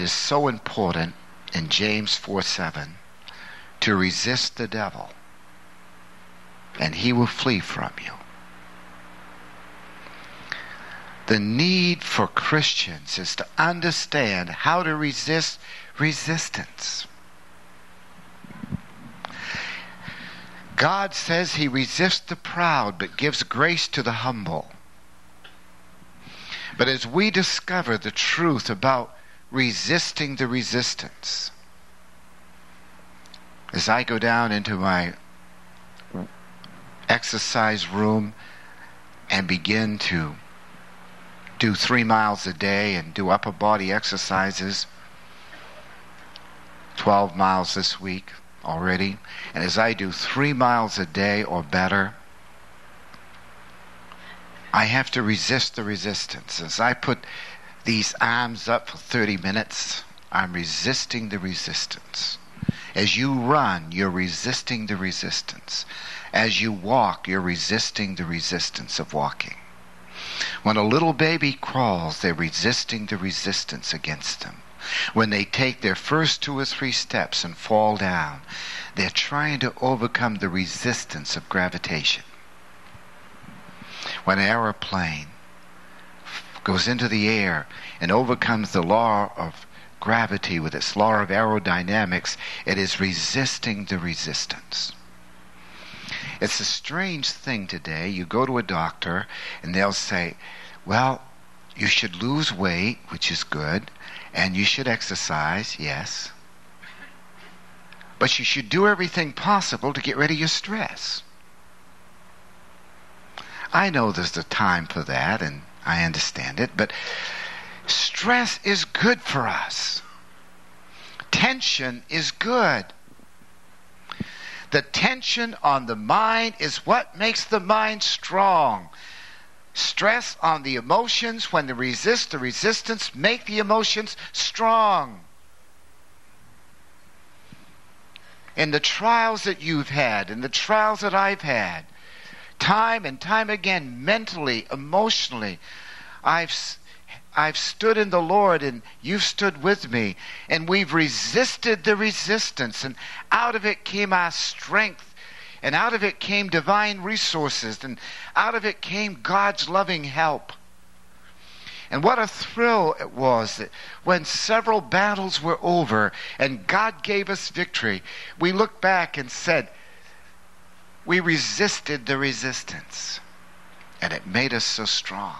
it is so important in James 4 7 to resist the devil, and he will flee from you. The need for Christians is to understand how to resist resistance. God says he resists the proud but gives grace to the humble. But as we discover the truth about resisting the resistance, as I go down into my exercise room and begin to do three miles a day and do upper body exercises, 12 miles this week already, and as I do three miles a day or better, I have to resist the resistance. As I put these arms up for 30 minutes, I'm resisting the resistance. As you run, you're resisting the resistance. As you walk, you're resisting the resistance of walking. When a little baby crawls, they're resisting the resistance against them. When they take their first two or three steps and fall down, they're trying to overcome the resistance of gravitation. When an aeroplane goes into the air and overcomes the law of gravity with its law of aerodynamics, it is resisting the resistance. It's a strange thing today. You go to a doctor and they'll say, well, you should lose weight, which is good, and you should exercise, yes. But you should do everything possible to get rid of your stress. I know there's a time for that, and I understand it, but stress is good for us. Tension is good. The tension on the mind is what makes the mind strong. Stress on the emotions, when they resist the resistance, make the emotions strong. In the trials that you've had, in the trials that I've had, time and time again, mentally, emotionally, I've I've stood in the Lord and you've stood with me, and we've resisted the resistance, and out of it came our strength, and out of it came divine resources, and out of it came God's loving help. And what a thrill it was that when several battles were over and God gave us victory, we looked back and said, we resisted the resistance, and it made us so strong.